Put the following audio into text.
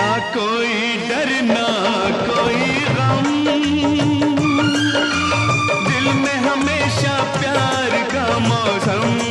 ना कोई डर ना कोई गम। दिल में हमेशा प्यार का मौसम।